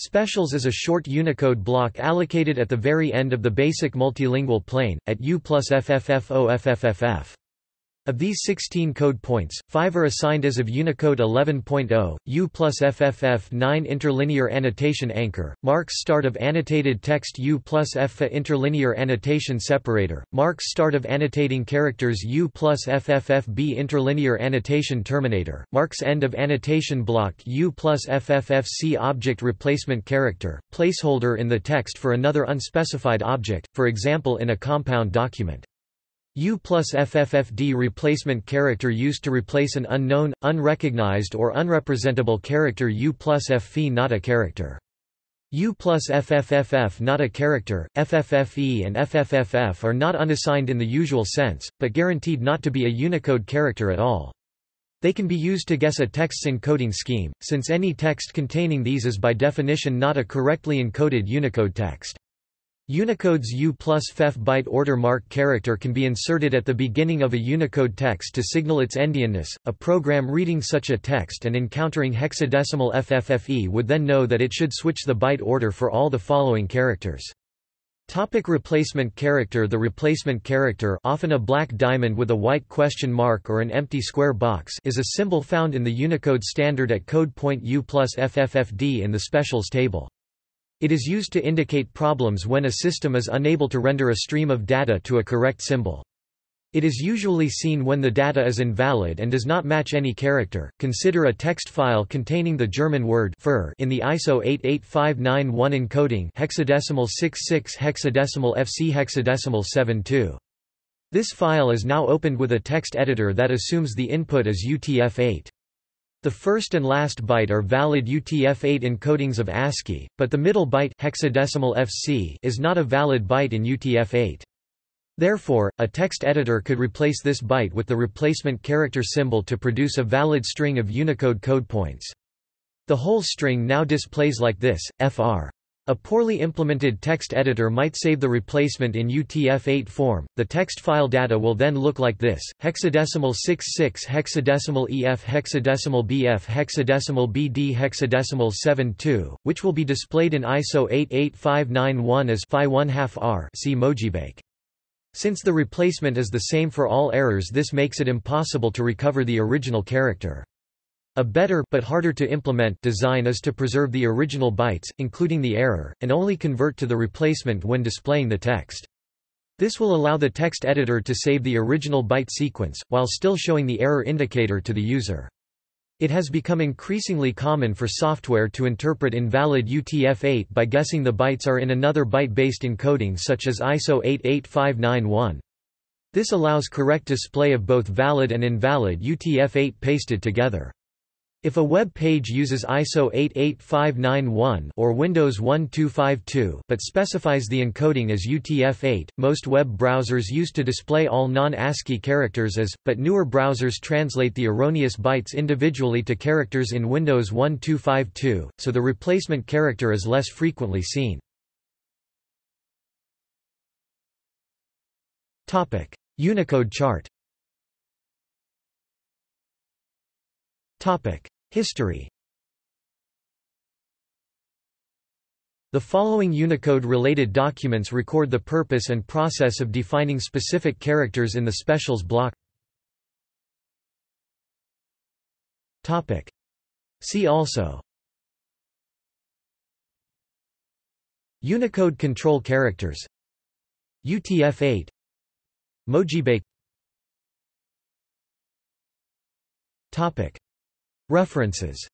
Specials is a short Unicode block allocated at the very end of the basic multilingual plane, at U plus FFFOFFFF. Of these 16 code points, 5 are assigned as of Unicode 11.0, U plus FFF 9 interlinear annotation anchor, marks start of annotated text U plus FFA interlinear annotation separator, marks start of annotating characters U plus FFFB interlinear annotation terminator, marks end of annotation block U plus FFFC object replacement character, placeholder in the text for another unspecified object, for example in a compound document. U plus FFFD replacement character used to replace an unknown, unrecognized or unrepresentable character U plus FFE not a character. U plus FFFF not a character, FFFE and FFFF are not unassigned in the usual sense, but guaranteed not to be a Unicode character at all. They can be used to guess a text's encoding scheme, since any text containing these is by definition not a correctly encoded Unicode text. Unicode's U plus FEF byte order mark character can be inserted at the beginning of a Unicode text to signal its endianness. A program reading such a text and encountering hexadecimal FFFE would then know that it should switch the byte order for all the following characters. Topic replacement character The replacement character often a black diamond with a white question mark or an empty square box is a symbol found in the Unicode standard at code point U plus FFFD in the specials table. It is used to indicate problems when a system is unable to render a stream of data to a correct symbol. It is usually seen when the data is invalid and does not match any character. Consider a text file containing the German word fur in the ISO 88591 encoding hexadecimal 66 hexadecimal FC hexadecimal 72. This file is now opened with a text editor that assumes the input as UTF-8. The first and last byte are valid UTF-8 encodings of ASCII, but the middle byte hexadecimal FC is not a valid byte in UTF-8. Therefore, a text editor could replace this byte with the replacement character symbol to produce a valid string of Unicode code points. The whole string now displays like this, fr. A poorly implemented text editor might save the replacement in UTF-8 form. The text file data will then look like this: hexadecimal 66 hexadecimal EF hexadecimal BF hexadecimal BD hexadecimal 72, which will be displayed in ISO 88591 as Phi1/2R. See Mojibake. Since the replacement is the same for all errors, this makes it impossible to recover the original character. A better but harder to implement design is to preserve the original bytes, including the error, and only convert to the replacement when displaying the text. This will allow the text editor to save the original byte sequence, while still showing the error indicator to the user. It has become increasingly common for software to interpret invalid UTF-8 by guessing the bytes are in another byte-based encoding such as ISO 88591. This allows correct display of both valid and invalid UTF-8 pasted together. If a web page uses ISO 88591 or Windows 1252 but specifies the encoding as UTF-8, most web browsers use to display all non-ASCII characters as, but newer browsers translate the erroneous bytes individually to characters in Windows 1252, so the replacement character is less frequently seen. Unicode chart History. The following Unicode-related documents record the purpose and process of defining specific characters in the specials block. See also. Unicode control characters. UTF-8 Mojibake References